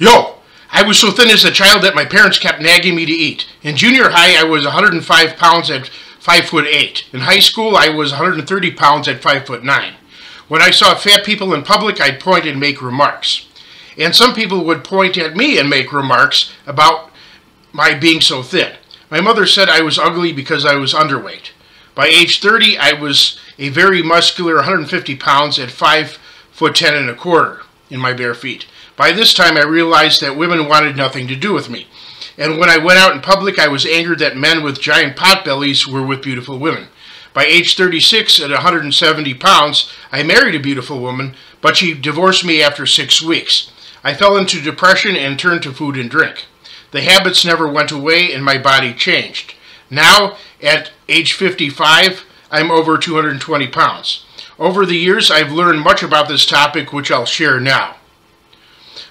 Yo, I was so thin as a child that my parents kept nagging me to eat. In junior high, I was 105 pounds at 5 foot 8. In high school, I was 130 pounds at 5 foot 9. When I saw fat people in public, I'd point and make remarks. And some people would point at me and make remarks about my being so thin. My mother said I was ugly because I was underweight. By age 30, I was a very muscular 150 pounds at 5 foot 10 and a quarter in my bare feet. By this time, I realized that women wanted nothing to do with me. And when I went out in public, I was angered that men with giant pot bellies were with beautiful women. By age 36, at 170 pounds, I married a beautiful woman, but she divorced me after six weeks. I fell into depression and turned to food and drink. The habits never went away and my body changed. Now, at age 55, I'm over 220 pounds. Over the years, I've learned much about this topic, which I'll share now.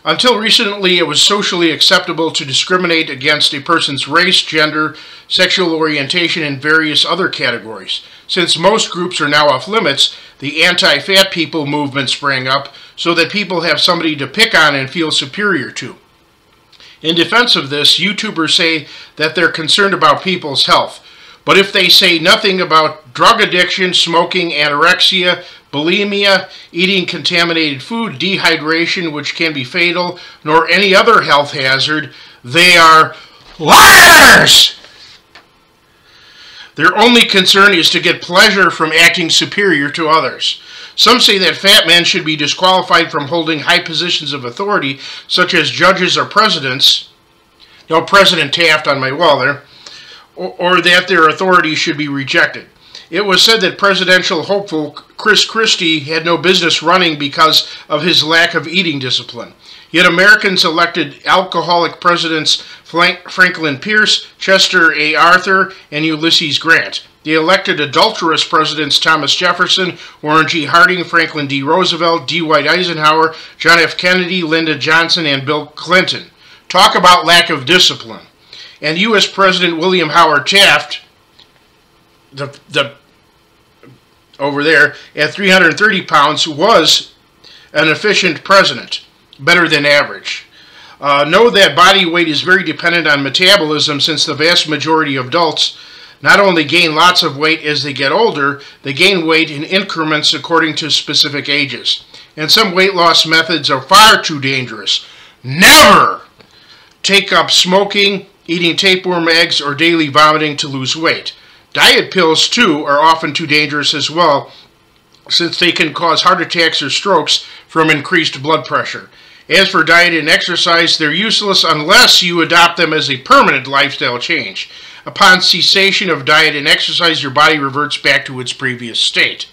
Until recently, it was socially acceptable to discriminate against a person's race, gender, sexual orientation, and various other categories. Since most groups are now off limits, the anti fat people movement sprang up so that people have somebody to pick on and feel superior to. In defense of this, YouTubers say that they're concerned about people's health. But if they say nothing about drug addiction, smoking, anorexia, bulimia, eating contaminated food, dehydration, which can be fatal, nor any other health hazard, they are liars! Their only concern is to get pleasure from acting superior to others. Some say that fat men should be disqualified from holding high positions of authority, such as judges or presidents. No, President Taft on my wall there. Or, or that their authority should be rejected. It was said that presidential hopeful Chris Christie had no business running because of his lack of eating discipline. Yet Americans elected alcoholic presidents Franklin Pierce, Chester A. Arthur, and Ulysses Grant. They elected adulterous presidents Thomas Jefferson, Warren G. Harding, Franklin D. Roosevelt, Dwight Eisenhower, John F. Kennedy, Lyndon Johnson, and Bill Clinton. Talk about lack of discipline. And U.S. President William Howard Taft, the, the over there at 330 pounds was an efficient president, better than average. Uh, know that body weight is very dependent on metabolism since the vast majority of adults not only gain lots of weight as they get older, they gain weight in increments according to specific ages. And some weight loss methods are far too dangerous. Never take up smoking, eating tapeworm eggs, or daily vomiting to lose weight. Diet pills, too, are often too dangerous as well, since they can cause heart attacks or strokes from increased blood pressure. As for diet and exercise, they're useless unless you adopt them as a permanent lifestyle change. Upon cessation of diet and exercise, your body reverts back to its previous state.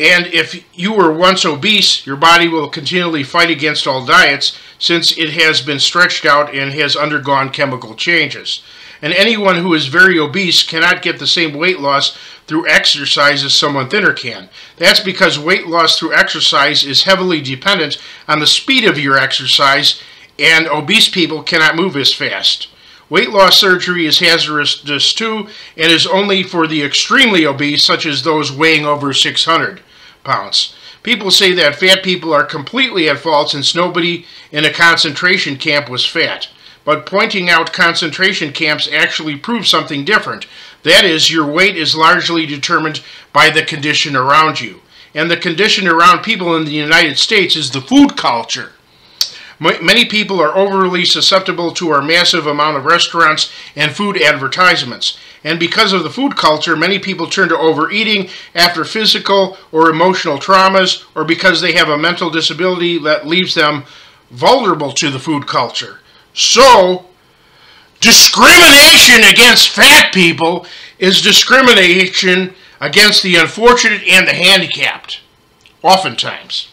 And if you were once obese, your body will continually fight against all diets since it has been stretched out and has undergone chemical changes and anyone who is very obese cannot get the same weight loss through exercise as someone thinner can. That's because weight loss through exercise is heavily dependent on the speed of your exercise, and obese people cannot move as fast. Weight loss surgery is hazardous too and is only for the extremely obese, such as those weighing over 600 pounds. People say that fat people are completely at fault since nobody in a concentration camp was fat but pointing out concentration camps actually proves something different. That is, your weight is largely determined by the condition around you. And the condition around people in the United States is the food culture. Many people are overly susceptible to our massive amount of restaurants and food advertisements. And because of the food culture, many people turn to overeating after physical or emotional traumas or because they have a mental disability that leaves them vulnerable to the food culture. So, discrimination against fat people is discrimination against the unfortunate and the handicapped, oftentimes.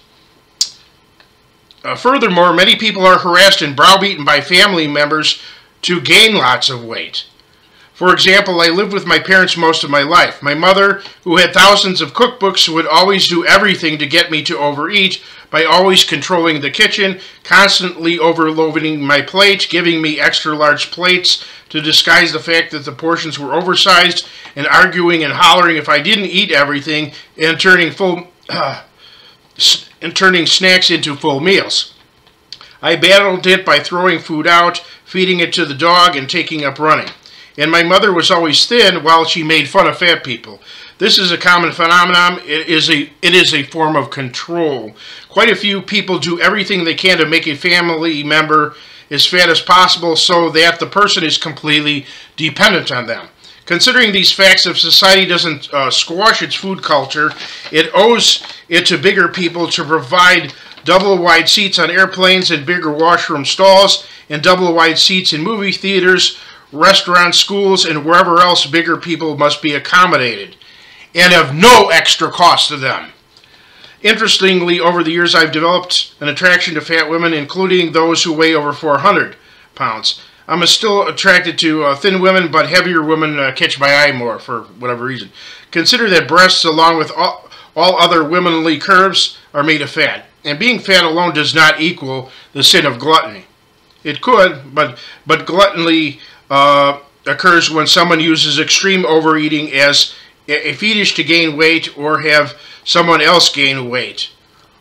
Uh, furthermore, many people are harassed and browbeaten by family members to gain lots of weight. For example, I lived with my parents most of my life. My mother, who had thousands of cookbooks, would always do everything to get me to overeat by always controlling the kitchen, constantly overloading my plate, giving me extra large plates to disguise the fact that the portions were oversized, and arguing and hollering if I didn't eat everything, and turning full uh, and turning snacks into full meals. I battled it by throwing food out, feeding it to the dog, and taking up running. And my mother was always thin while she made fun of fat people. This is a common phenomenon. It is a it is a form of control. Quite a few people do everything they can to make a family member as fat as possible so that the person is completely dependent on them. Considering these facts, if society doesn't uh, squash its food culture, it owes it to bigger people to provide double wide seats on airplanes and bigger washroom stalls, and double wide seats in movie theaters, restaurants, schools, and wherever else bigger people must be accommodated, and of no extra cost to them. Interestingly, over the years, I've developed an attraction to fat women, including those who weigh over 400 pounds. I'm still attracted to uh, thin women, but heavier women uh, catch my eye more for whatever reason. Consider that breasts, along with all, all other womanly curves, are made of fat. And being fat alone does not equal the sin of gluttony. It could, but, but gluttony uh, occurs when someone uses extreme overeating as a fetish to gain weight or have someone else gain weight.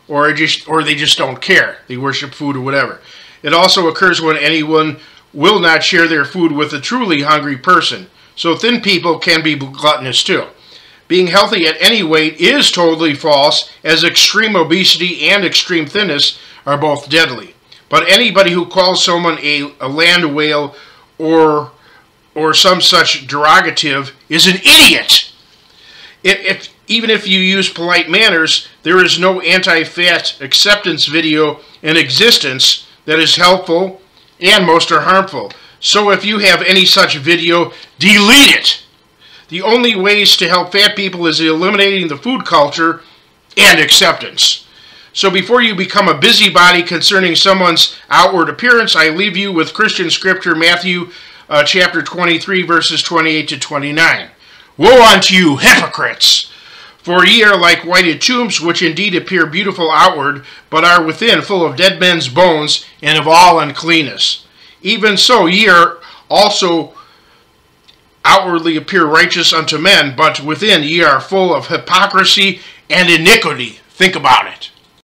Or, just, or they just don't care. They worship food or whatever. It also occurs when anyone will not share their food with a truly hungry person. So thin people can be gluttonous too. Being healthy at any weight is totally false, as extreme obesity and extreme thinness are both deadly. But anybody who calls someone a, a land whale or or some such derogative is an idiot. If, even if you use polite manners, there is no anti-fat acceptance video in existence that is helpful and most are harmful. So if you have any such video, delete it. The only ways to help fat people is eliminating the food culture and acceptance. So before you become a busybody concerning someone's outward appearance, I leave you with Christian scripture, Matthew uh, chapter 23, verses 28 to 29. Woe unto you, hypocrites! For ye are like whited tombs, which indeed appear beautiful outward, but are within full of dead men's bones and of all uncleanness. Even so, ye are also outwardly appear righteous unto men, but within ye are full of hypocrisy and iniquity. Think about it.